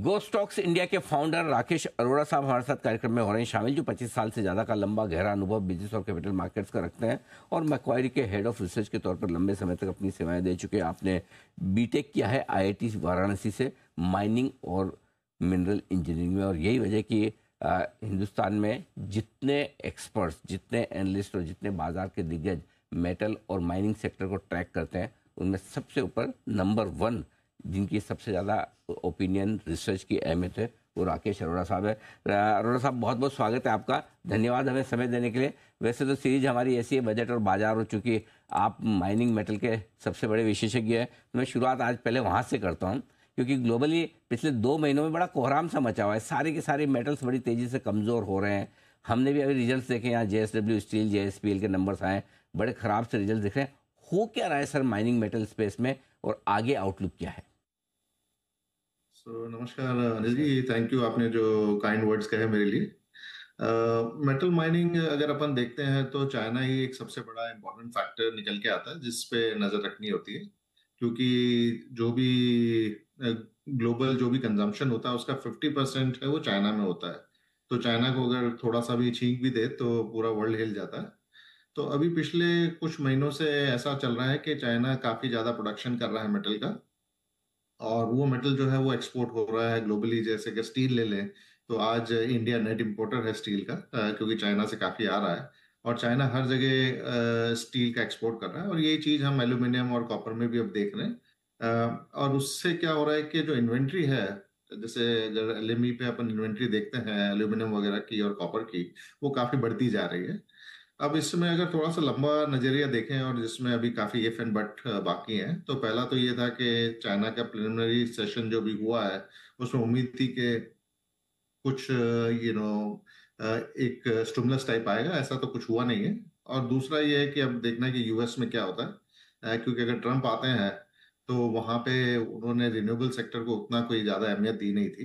गो stocks India के founder Rakesh Arora साहब हमारे साथ कार्यक्रम में हो रहे हैं। शामिल जो 25 साल से ज़्यादा का लंबा गहरा अनुभव बिज़नेस और कैपिटल मार्केट्स का रखते हैं और मैक्वायरी के हेड ऑफ़ रिसर्च के तौर पर लंबे समय तक अपनी सेवाएँ दे चुके हैं। आपने बीटेक किया है आईआईटी वाराणसी से माइनिंग और मिनरल इंजीनियरिंग में और यही वजह कि हिंदुस्तान में जितने एक्सपर्ट्स जितने एनालिस्ट और जितने बाज़ार के दिग्गज मेटल और माइनिंग सेक्टर को ट्रैक करते हैं, उनमें सबसे ऊपर नंबर वन जिनकी सबसे ज़्यादा ओपिनियन रिसर्च की अहमियत है, वो राकेश अरोड़ा साहब है। अरोड़ा साहब, बहुत बहुत स्वागत है आपका। धन्यवाद हमें समय देने के लिए। वैसे तो सीरीज़ हमारी ऐसी है, बजट और बाज़ार हो चुकी आप माइनिंग मेटल के सबसे बड़े विशेषज्ञ हैं तो मैं शुरुआत आज पहले वहाँ से करता हूँ, क्योंकि ग्लोबली पिछले दो महीनों में बड़ा कोहराम सा मचा हुआ है। सारे के सारे मेटल्स बड़ी तेज़ी से कमज़ोर हो रहे हैं। हमने भी अभी रिज़ल्ट देखे यहाँ जे स्टील जेएसपीएल के नंबर्स आए बड़े ख़राब से रिज़ल्ट दिख रहे हैं। हो क्या रहा है सर माइनिंग मेटल स्पेस में और आगे आउटलुक क्या है? सो नमस्कार अनिल जी। थैंक यू आपने जो काइंड वर्ड्स कहे मेरे लिए। मेटल uh, माइनिंग अगर अपन देखते हैं तो चाइना ही एक सबसे बड़ा इम्पोर्टेंट फैक्टर निकल के आता है जिस पे नज़र रखनी होती है। क्योंकि जो भी ग्लोबल जो भी कंजम्पशन होता है उसका 50 परसेंट है वो चाइना में होता है। तो चाइना को अगर थोड़ा सा भी छींक भी दे तो पूरा वर्ल्ड हिल जाता है। तो अभी पिछले कुछ महीनों से ऐसा चल रहा है कि चाइना काफ़ी ज़्यादा प्रोडक्शन कर रहा है मेटल का। और वो मेटल जो है वो एक्सपोर्ट हो रहा है ग्लोबली जैसे कि स्टील ले लें तो आज इंडिया नेट इम्पोर्टर है स्टील का क्योंकि चाइना से काफ़ी आ रहा है। और चाइना हर जगह स्टील का एक्सपोर्ट कर रहा है। और यही चीज़ हम एल्यूमिनियम और कॉपर में भी अब देख रहे हैं। और उससे क्या हो रहा है कि जो इन्वेंट्री है, जैसे एल पे अपन इन्वेंट्री देखते हैं एल्यूमिनियम वगैरह की और कॉपर की, वो काफ़ी बढ़ती जा रही है। अब इसमें अगर थोड़ा सा लंबा नज़रिया देखें और जिसमें अभी काफ़ी इफ़ एंड बट बाकी हैं तो पहला तो ये था कि चाइना का प्रिलिमिनरी सेशन जो भी हुआ है, उसमें उम्मीद थी कि कुछ यू नो एक स्टुमलस टाइप आएगा, ऐसा तो कुछ हुआ नहीं है। और दूसरा ये है कि अब देखना है कि यूएस में क्या होता है क्योंकि अगर ट्रंप आते हैं तो वहाँ पे उन्होंने रिन्यूएबल सेक्टर को उतना कोई ज़्यादा अहमियत दी नहीं थी।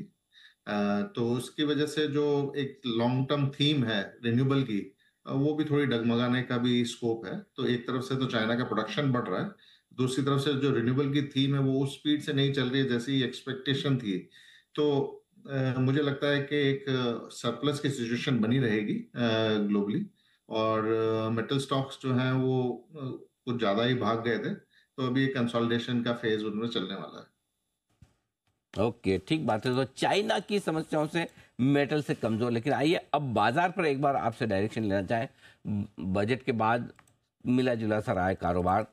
तो उसकी वजह से जो एक लॉन्ग टर्म थीम है रिन्यूएबल की वो भी थोड़ी डगमगाने का भी स्कोप है। तो एक तरफ़ से तो चाइना का प्रोडक्शन बढ़ रहा है दूसरी तरफ़ से जो रिन्यूएबल की थीम है वो उस स्पीड से नहीं चल रही है जैसी एक्सपेक्टेशन थी। तो आ, मुझे लगता है कि एक सरप्लस की सिचुएशन बनी रहेगी ग्लोबली और मेटल स्टॉक्स जो हैं वो कुछ ज़्यादा ही भाग गए थे। तो अभी कंसोलिडेशन का फ़ेज़ उनमें चलने वाला है। ओके, ठीक बात है। तो चाइना की समस्याओं से मेटल से कमज़ोर, लेकिन आइए अब बाज़ार पर एक बार आपसे डायरेक्शन लेना चाहें। बजट के बाद मिला जुला सा रहा है कारोबार।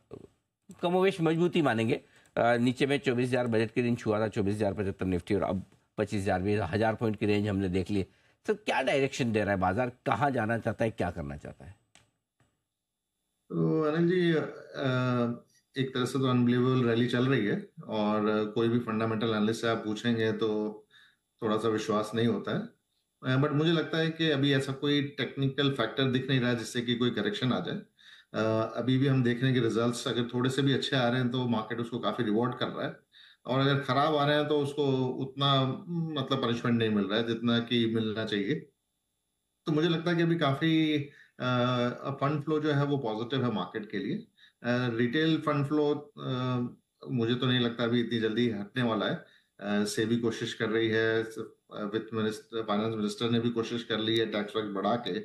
कमोवेश मजबूती मानेंगे। नीचे में चौबीस हज़ार बजट के दिन छुआ था, चौबीस हज़ार पचहत्तर निफ्टी और अब पच्चीस हज़ार भी हज़ार पॉइंट की रेंज हमने देख ली। सर क्या डायरेक्शन दे रहा है बाज़ार? कहाँ जाना चाहता है, क्या करना चाहता है? तो अनिल जी एक तरह से तो अनबिलीवेबल रैली चल रही है और कोई भी फंडामेंटल एनालिस्ट से आप पूछेंगे तो थोड़ा सा विश्वास नहीं होता है। बट मुझे लगता है कि अभी ऐसा कोई टेक्निकल फैक्टर दिख नहीं रहा जिससे कि कोई करेक्शन आ जाए। अभी भी हम देख रहे हैं कि रिजल्ट्स अगर थोड़े से भी अच्छे आ रहे हैं तो मार्केट उसको काफ़ी रिवॉर्ड कर रहा है। और अगर खराब आ रहे हैं तो उसको उतना मतलब पनिशमेंट नहीं मिल रहा है जितना कि मिलना चाहिए। तो मुझे लगता है कि अभी काफ़ी फंड फ्लो जो है वो पॉजिटिव है मार्केट के लिए। रिटेल फंड फ्लो मुझे तो नहीं लगता अभी इतनी जल्दी हटने वाला है। से भी कोशिश कर रही है वित्त मिनिस्टर फाइनेंस मिनिस्टर ने भी कोशिश कर ली है टैक्स वैक्स बढ़ा के।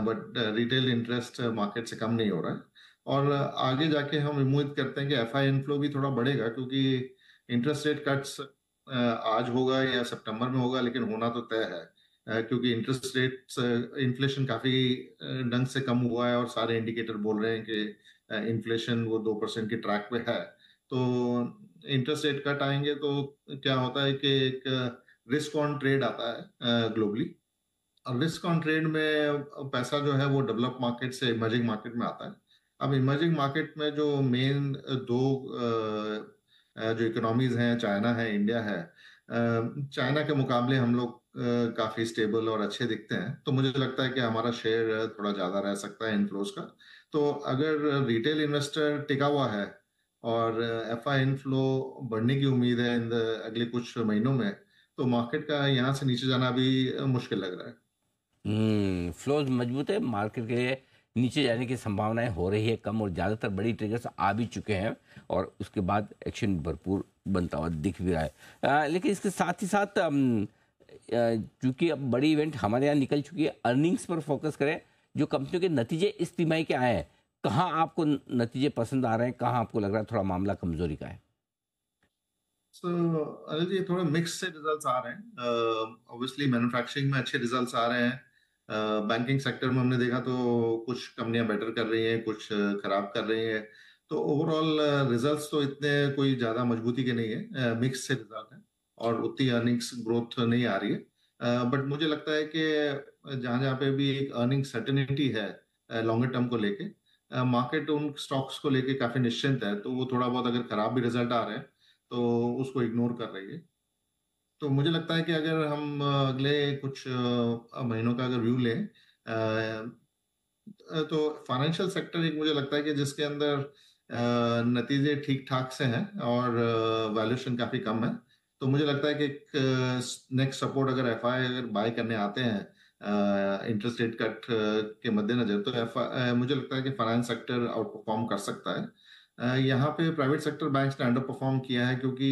बट रिटेल इंटरेस्ट मार्केट से कम नहीं हो रहा है। और आगे जाके हम उम्मीद करते हैं कि एफ़ आई इनफ्लो भी थोड़ा बढ़ेगा, क्योंकि इंटरेस्ट रेट कट्स आज होगा या सितंबर में होगा, लेकिन होना तो तय है। क्योंकि इंटरेस्ट रेट इन्फ्लेशन काफ़ी ढंग से कम हुआ है और सारे इंडिकेटर बोल रहे हैं कि इन्फ्लेशन वो दो परसेंट की ट्रैक पे है तो इंटरेस्ट रेट कट आएँगे तो क्या होता है कि एक रिस्क ऑन ट्रेड आता है ग्लोबली और रिस्क ऑन ट्रेड में पैसा जो है वो डेवलप मार्केट से इमर्जिंग मार्केट में आता है. अब इमर्जिंग मार्केट में जो मेन दो जो इकोनॉमीज हैं चाइना है इंडिया है चाइना के मुकाबले हम लोग काफ़ी स्टेबल और अच्छे दिखते हैं. तो मुझे लगता है कि हमारा शेयर थोड़ा ज़्यादा रह सकता है इनफ्लोज का. तो अगर रिटेल इन्वेस्टर टिका हुआ है और एफ़ आई इनफ्लो बढ़ने की उम्मीद है इन अगले कुछ महीनों में तो मार्केट का यहाँ से नीचे जाना भी मुश्किल लग रहा है। हम्म फ्लोज मज़बूत है मार्केट के लिए नीचे जाने की संभावनाएँ हो रही है कम और ज़्यादातर बड़ी ट्रिगर्स आ भी चुके हैं और उसके बाद एक्शन भरपूर बनता हुआ दिख भी रहा है। आ, लेकिन इसके साथ ही साथ चूँकि अब बड़ी इवेंट हमारे यहाँ निकल चुकी है अर्निंग्स पर फोकस करें जो कंपनियों के नतीजे इस तिमाही के आए हैं कहाँ आपको नतीजे पसंद आ रहे हैं कहाँ आपको लग रहा है थोड़ा मामला कमज़ोरी का है? सो अनिल जी थोड़ा मिक्स से रिजल्ट्स आ रहे हैं। ऑब्वियसली uh, मैन्युफैक्चरिंग में अच्छे रिजल्ट्स आ रहे हैं। बैंकिंग uh, सेक्टर में हमने देखा तो कुछ कंपनियाँ बेटर कर रही हैं कुछ खराब कर रही हैं। तो ओवरऑल रिजल्ट्स तो इतने कोई ज़्यादा मजबूती के नहीं है। मिक्स uh, से रिज़ल्ट है और उतनी अर्निंग्स ग्रोथ नहीं आ रही है। बट मुझे लगता है कि जहाँ जहाँ पे भी एक अर्निंग सर्टेनिटी है लॉन्गर टर्म को लेके मार्केट उन स्टॉक्स को लेके काफ़ी निश्चिंत है तो वो थोड़ा बहुत अगर खराब भी रिज़ल्ट आ रहे हैं तो उसको इग्नोर कर रही है। तो मुझे लगता है कि अगर हम अगले कुछ महीनों का अगर व्यू लें तो फाइनेंशियल सेक्टर एक मुझे लगता है कि जिसके अंदर नतीजे ठीक ठाक से हैं और वैल्यूशन काफ़ी कम है तो मुझे लगता है कि नेक्स्ट सपोर्ट अगर एफ़ अगर बाय करने आते हैं इंटरेस्ट रेट कट के मद्देनजर तो एफ़ मुझे लगता है कि फाइनेंस सेक्टर आउट परफॉर्म कर सकता है। यहाँ पे प्राइवेट सेक्टर बैंक्स ने अंडर परफॉर्म किया है क्योंकि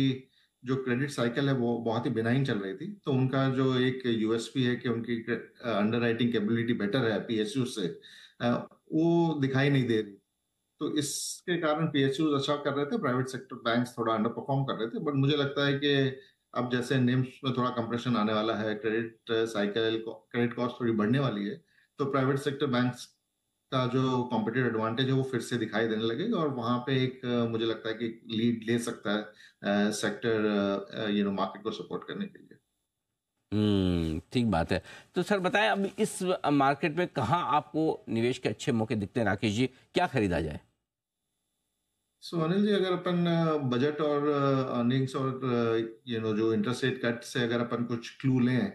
जो क्रेडिट साइकिल है वो बहुत ही बिनाइन चल रही थी। तो उनका जो एक यूएसपी है कि उनकी अंडर राइटिंग कैपेबिलिटी बेटर है पीएसयू से वो दिखाई नहीं दे रही तो इसके कारण पीएसयू अच्छा कर रहे थे प्राइवेट सेक्टर बैंक्स थोड़ा अंडर परफॉर्म कर रहे थे बट मुझे लगता है कि अब जैसे नेम्स में थोड़ा कंप्रेशन आने वाला है क्रेडिट साइकिल क्रेडिट कॉस्ट थोड़ी बढ़ने वाली है तो प्राइवेट सेक्टर बैंक्स का जो कॉम्पिटेटिव एडवांटेज है वो फिर से दिखाई देने लगेगा और वहाँ पे एक मुझे लगता है कि लीड ले सकता है सेक्टर यू नो मार्केट को सपोर्ट करने के लिए। हम्म ठीक बात है। तो सर बताएँ, अब इस मार्केट में कहाँ आपको निवेश के अच्छे मौके दिखते हैं, राकेश जी? क्या खरीदा जाए? सो so, अनिल जी अगर अपन बजट और अर्निंग्स और यू नो जो इंटरेस्ट रेट कट से अगर अपन कुछ क्लू लें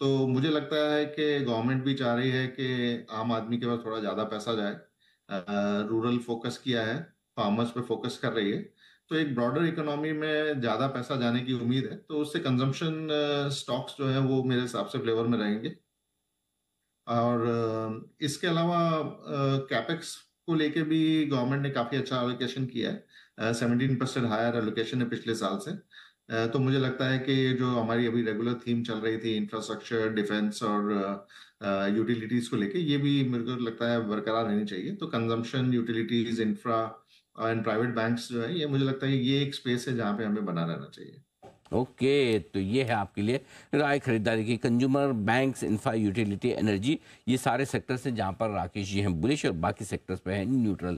तो मुझे लगता है कि गवर्नमेंट भी चाह रही है कि आम आदमी के पास थोड़ा ज़्यादा पैसा जाए। रूरल फोकस किया है फार्मर्स पे फोकस कर रही है। तो एक ब्रॉडर इकोनॉमी में ज़्यादा पैसा जाने की उम्मीद है तो उससे कंजम्पशन स्टॉक्स जो है वो मेरे हिसाब से फ्लेवर में रहेंगे। और इसके अलावा कैपेक्स को लेके भी गवर्नमेंट ने काफ़ी अच्छा एलोकेशन किया है। सेवनटीन परसेंट हायर एलोकेशन है पिछले साल से। तो मुझे लगता है कि जो हमारी अभी रेगुलर थीम चल रही थी इंफ्रास्ट्रक्चर डिफेंस और यूटिलिटीज को लेके, ये भी मेरे को लगता है बरकरार रहनी चाहिए। तो consumption utilities infra and private banks जो है, ये मुझे लगता है ये एक स्पेस है जहाँ पे हमें बना रहना चाहिए। ओके तो ये है आपके लिए राय खरीदारी की consumer banks infra utility energy ये सारे सेक्टर्स हैं जहाँ पर राकेश जी हैं बुलिश और बाकी सेक्टर्स पे हैं न्यूट्रल